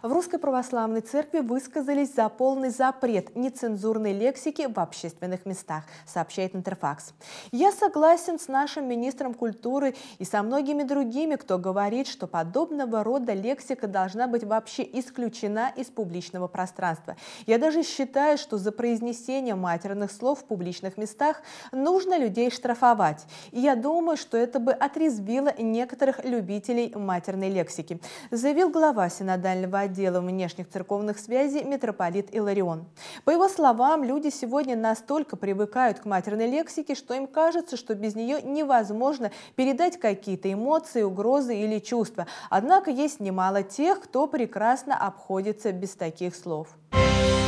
В Русской Православной Церкви высказались за полный запрет нецензурной лексики в общественных местах, сообщает Интерфакс. Я согласен с нашим министром культуры и со многими другими, кто говорит, что подобного рода лексика должна быть вообще исключена из публичного пространства. Я даже считаю, что за произнесение матерных слов в публичных местах нужно людей штрафовать. И я думаю, что это бы отрезвило некоторых любителей матерной лексики, заявил глава синодального отдела внешних церковных связей митрополит Иларион. По его словам, люди сегодня настолько привыкают к матерной лексике, что им кажется, что без нее невозможно передать какие-то эмоции, угрозы или чувства. Однако есть немало тех, кто прекрасно обходится без таких слов. Thank